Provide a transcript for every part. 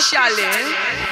know.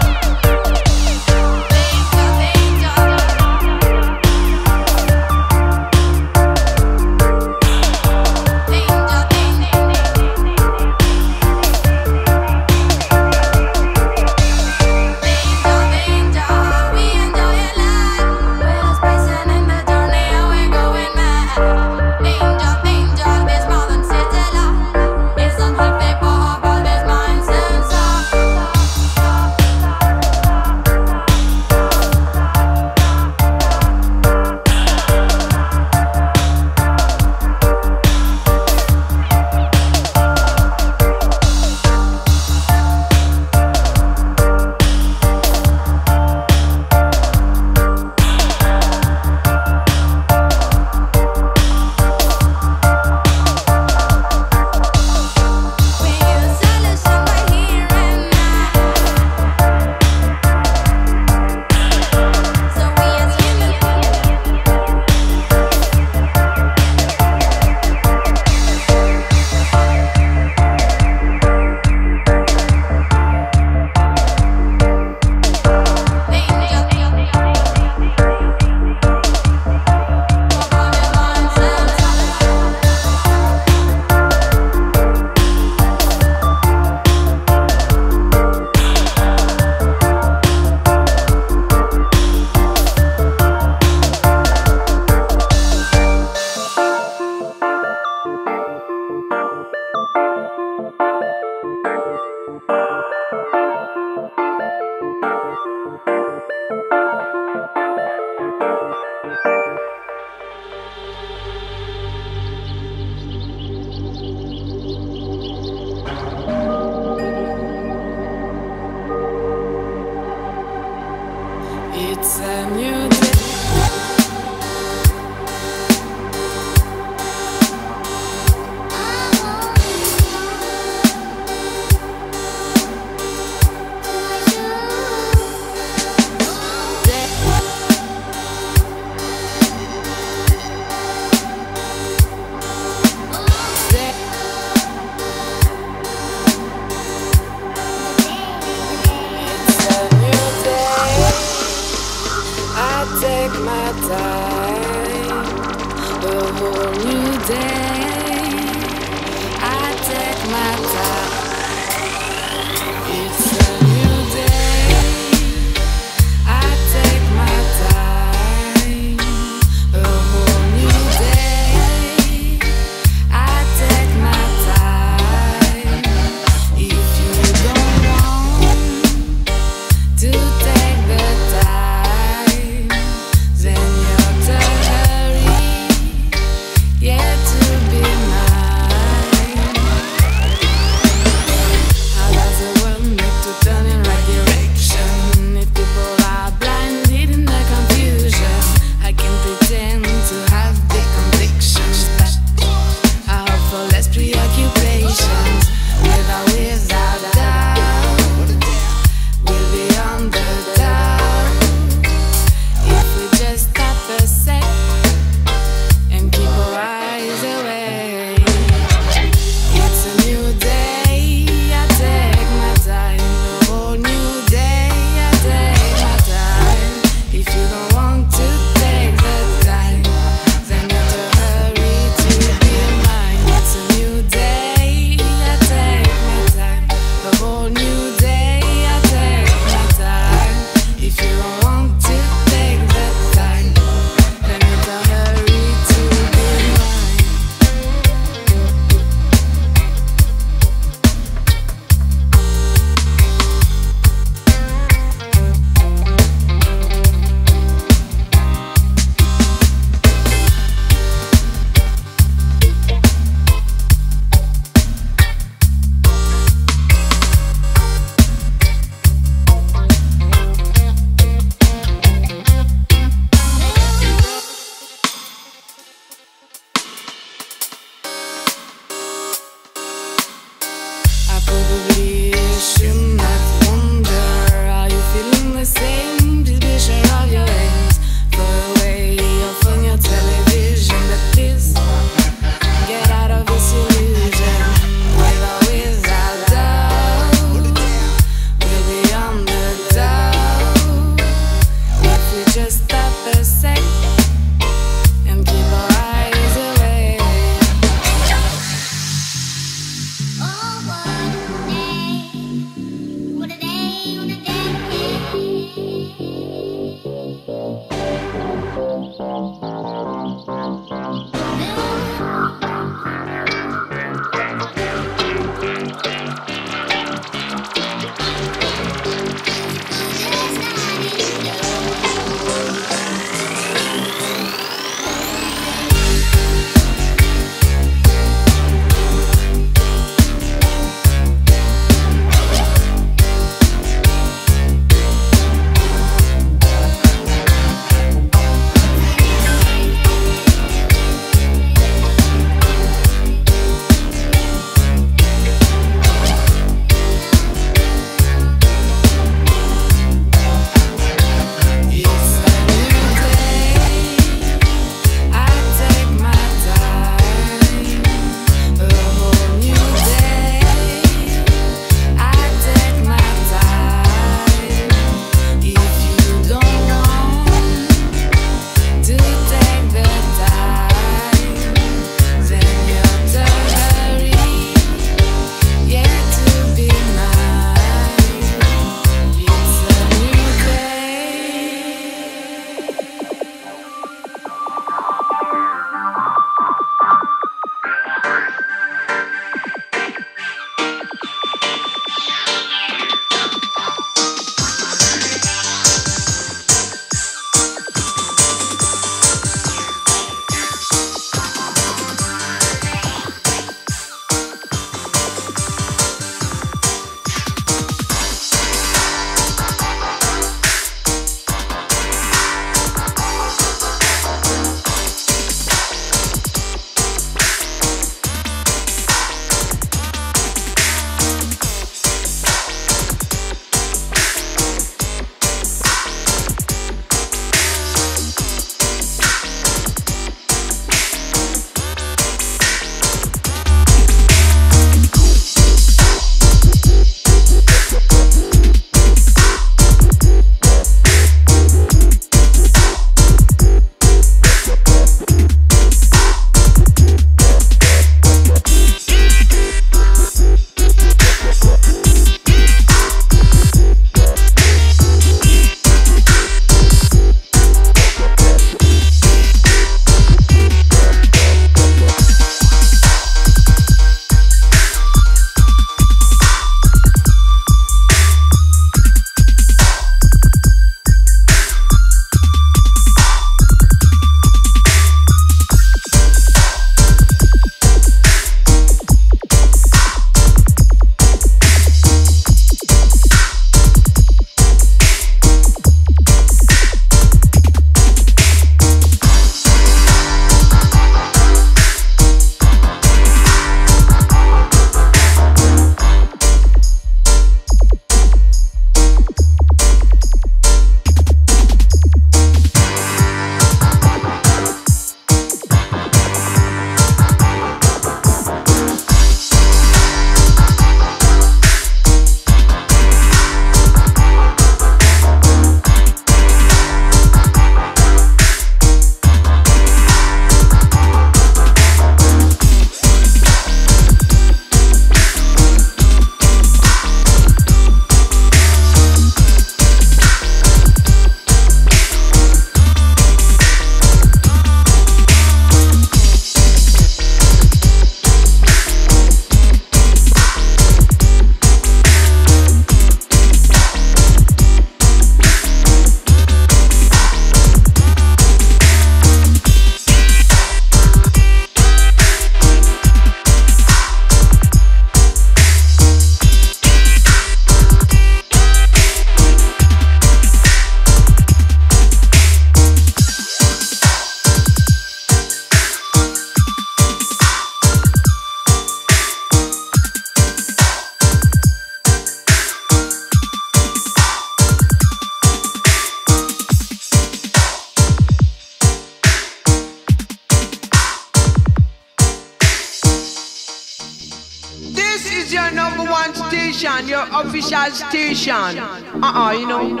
Station. Uh-uh, you know.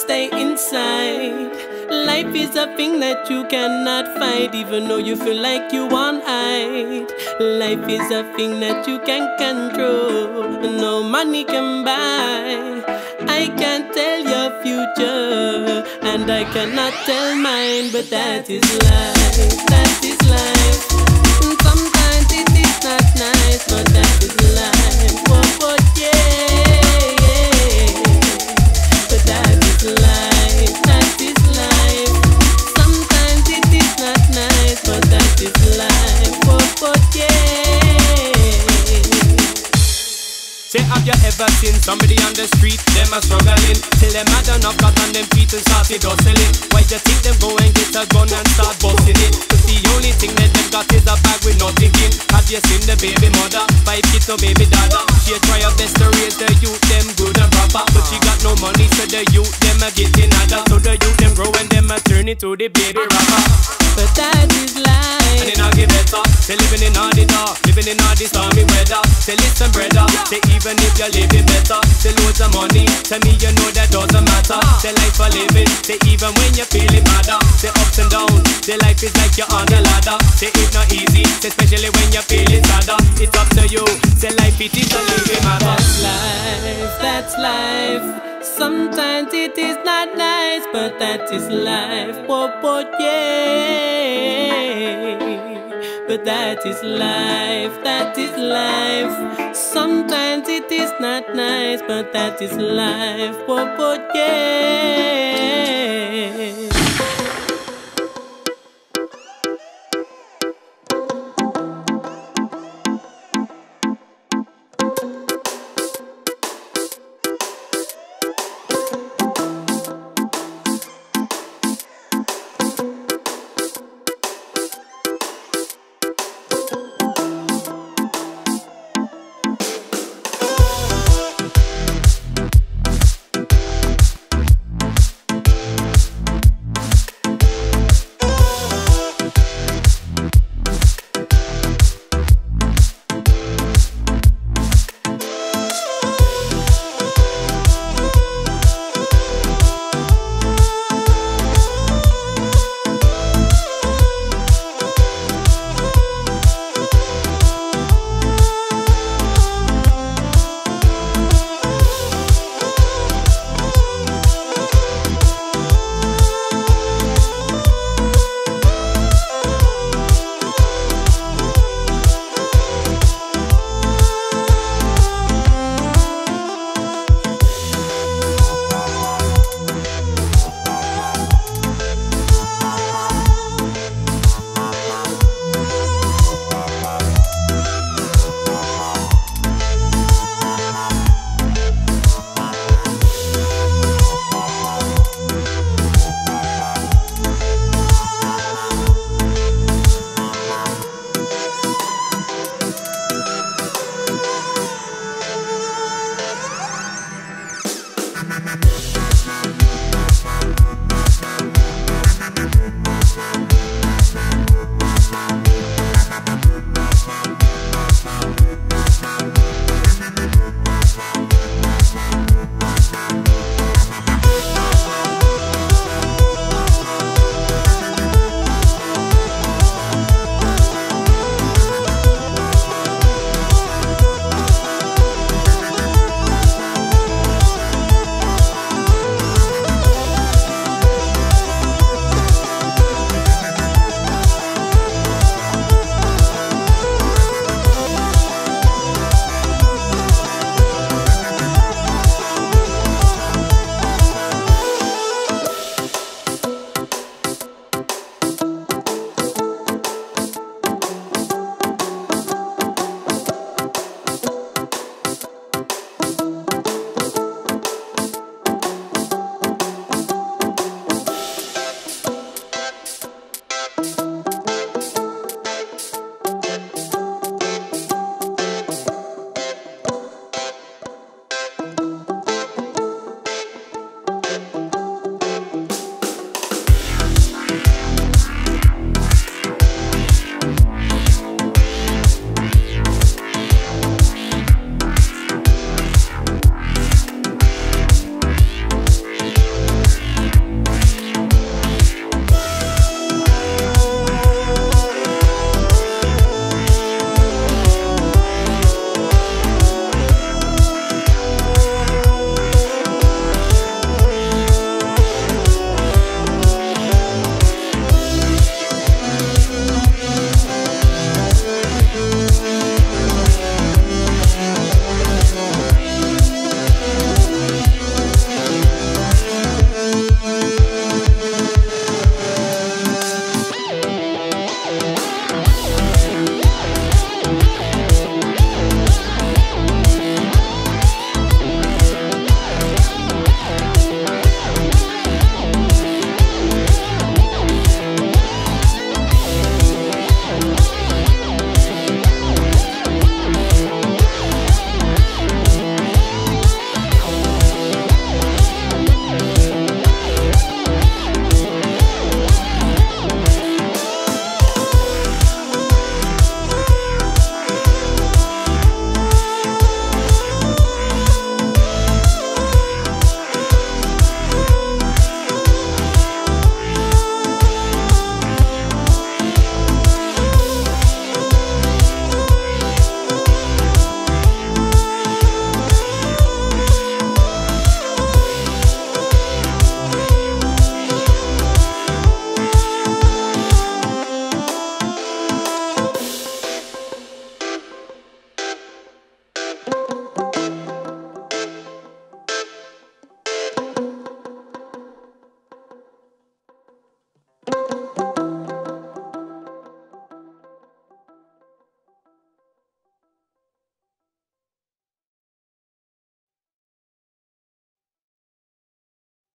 stay inside. Life is a thing that you cannot fight, even though you feel like you want it. Life is a thing that you can't control, no money can buy. I can't tell your future, and I cannot tell mine, but that is life, that is life. Sometimes it is not nice, but that is life. Oh oh yeah. ya ever seen somebody on the street? Them a struggling till them had enough got on them feet and started hustling. Why you think them go and get a gun and start busting it? Cause the only thing that them got is a bag with nothing in. Have you seen the baby mother? Five kids no baby dada. She try her best to raise the youth them good and proper, but she got no money so the youth them a getting nada. So the youth them grow and them a turn into the baby rapper. But that is life. And it not get better. Say living in all the dark, living in all the stormy weather. Say listen, brother. Say even if you're living better, say loads of money. Tell me you know that doesn't matter. Ah. Say life for living. Say even when you're feeling madder. Say ups and downs. Say life is like you're on a ladder. Say it's not easy. Say especially when you're feeling sadder. It's up to you. Say life it is a living matter. That's life, that's life. Sometimes it is not nice, but that is life. Whoa, whoa, yeah. But that is life, that is life. Sometimes it is not nice, but that is life. Whoa, whoa, yeah.